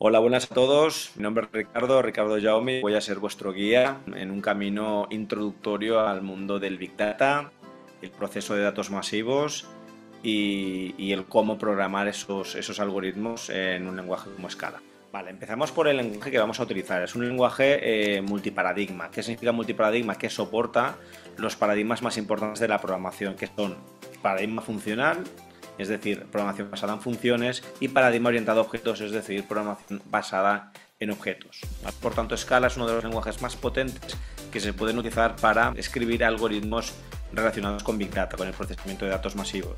Hola, buenas a todos. Mi nombre es Ricardo, Ricardo Jaume. Voy a ser vuestro guía en un camino introductorio al mundo del Big Data, el proceso de datos masivos y, el cómo programar esos, esos algoritmos en un lenguaje como Scala. Vale, empezamos por el lenguaje que vamos a utilizar. Es un lenguaje eh, multiparadigma. ¿Qué significa multiparadigma? Que soporta los paradigmas más importantes de la programación, que son paradigma funcional, es decir, programación basada en funciones, y paradigma orientado a objetos, es decir, programación basada en objetos. Por tanto, Scala es uno de los lenguajes más potentes que se pueden utilizar para escribir algoritmos relacionados con Big Data, con el procesamiento de datos masivos.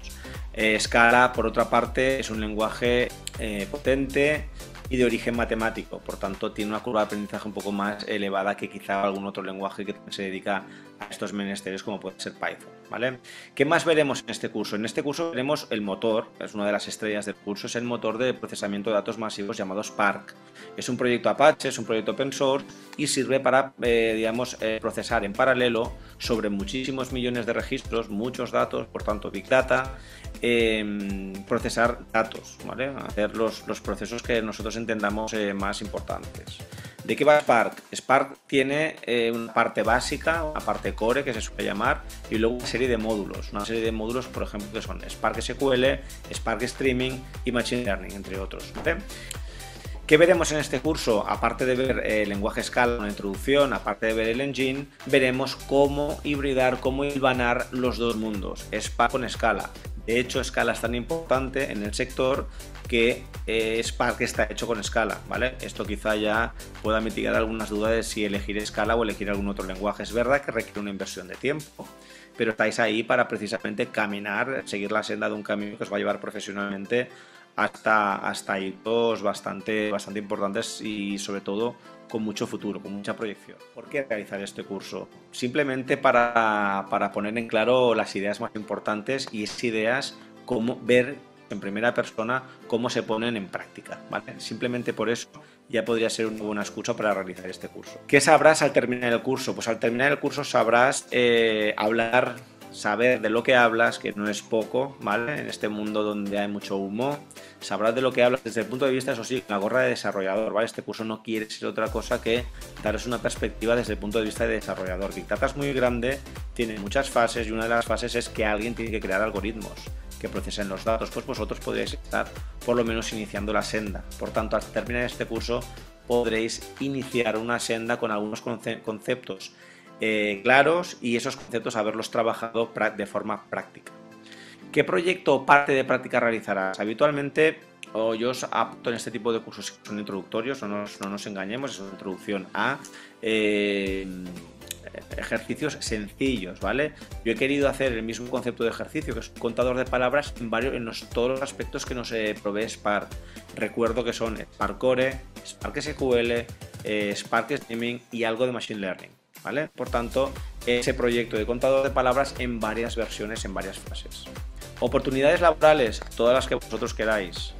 Eh, Scala, por otra parte, es un lenguaje eh, potente y de origen matemático, por tanto tiene una curva de aprendizaje un poco más elevada que quizá algún otro lenguaje que se dedica a estos menesteres como puede ser Python. ¿vale? ¿Qué más veremos en este curso? En este curso veremos el motor, es una de las estrellas del curso, es el motor de procesamiento de datos masivos llamado Spark. Es un proyecto Apache, es un proyecto open source y sirve para, eh, digamos, eh, procesar en paralelo sobre muchísimos millones de registros, muchos datos, por tanto Big Data, em, procesar datos, ¿vale? hacer los, los procesos que nosotros entendamos eh, más importantes. ¿De qué va Spark? Spark tiene eh, una parte básica, una parte core que se suele llamar, y luego una serie de módulos. Una serie de módulos, por ejemplo, que son Spark SQL, Spark Streaming y Machine Learning, entre otros. ¿Qué veremos en este curso? Aparte de ver el lenguaje Scala, una introducción, aparte de ver el engine, veremos cómo hibridar, cómo hilvanar los dos mundos, Spark con Scala. De hecho, Scala es tan importante en el sector que eh, Spark está hecho con Scala, ¿vale? Esto quizá ya pueda mitigar algunas dudas de si elegir Scala o elegir algún otro lenguaje. Es verdad que requiere una inversión de tiempo, pero estáis ahí para precisamente caminar, seguir la senda de un camino que os va a llevar profesionalmente hasta, hasta hitos bastante, bastante importantes y sobre todo con mucho futuro, con mucha proyección. ¿Por qué realizar este curso? Simplemente para, para poner en claro las ideas más importantes y esas ideas, cómo ver en primera persona cómo se ponen en práctica. Simplemente por eso ya podría ser una buena excusa para realizar este curso. ¿Qué sabrás al terminar el curso? Pues al terminar el curso sabrás eh, hablar saber de lo que hablas, que no es poco, ¿vale? En este mundo donde hay mucho humo, sabrás de lo que hablas desde el punto de vista, eso sí, la gorra de desarrollador, ¿vale? Este curso no quiere ser otra cosa que daros una perspectiva desde el punto de vista de desarrollador. Big Data es muy grande, tiene muchas fases y una de las fases es que alguien tiene que crear algoritmos que procesen los datos, pues vosotros podréis estar por lo menos iniciando la senda. Por tanto, al terminar este curso podréis iniciar una senda con algunos conceptos eh, claros y esos conceptos haberlos trabajado de forma práctica. ¿Qué proyecto o parte de práctica realizarás? Habitualmente yo os apto en este tipo de cursos que son introductorios, no nos, no nos engañemos, es una introducción a eh, ejercicios sencillos, ¿vale? Yo he querido hacer el mismo concepto de ejercicio, que es un contador de palabras en varios, en todos los aspectos que nos eh, provee Spark. Recuerdo que son Spark Core, Spark SQL, Spark Streaming y algo de Machine Learning. Por tanto, ese proyecto de contador de palabras en varias versiones, en varias fases. Oportunidades laborales, todas las que vosotros queráis.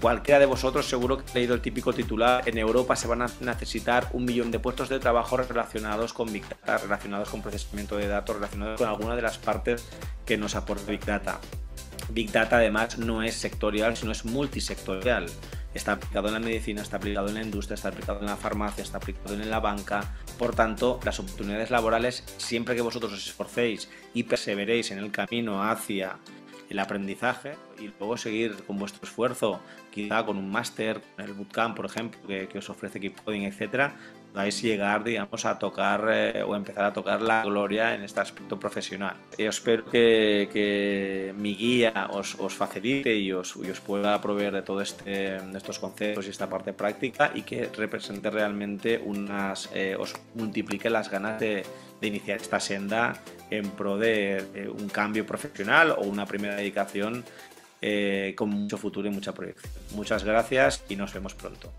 Cualquiera de vosotros seguro que ha leído el típico titular, en Europa se van a necesitar un millón de puestos de trabajo relacionados con Big Data, relacionados con procesamiento de datos, relacionados con alguna de las partes que nos aporta Big Data. Big Data además no es sectorial, sino es multisectorial. Está aplicado en la medicina, está aplicado en la industria, está aplicado en la farmacia, está aplicado en la banca. Por tanto, las oportunidades laborales, siempre que vosotros os esforcéis y perseveréis en el camino hacia el aprendizaje y luego seguir con vuestro esfuerzo, quizá con un máster, el bootcamp, por ejemplo, que, os ofrece Keepcoding, etcétera, podáis llegar, digamos, a tocar eh, o empezar a tocar la gloria en este aspecto profesional. Yo espero que, mi guía os, facilite y os, os, pueda proveer de todos este, estos conceptos y esta parte práctica y que represente realmente unas, eh, os multiplique las ganas de, de iniciar esta senda en pro de, un cambio profesional o una primera dedicación eh, con mucho futuro y mucha proyección. Muchas gracias y nos vemos pronto.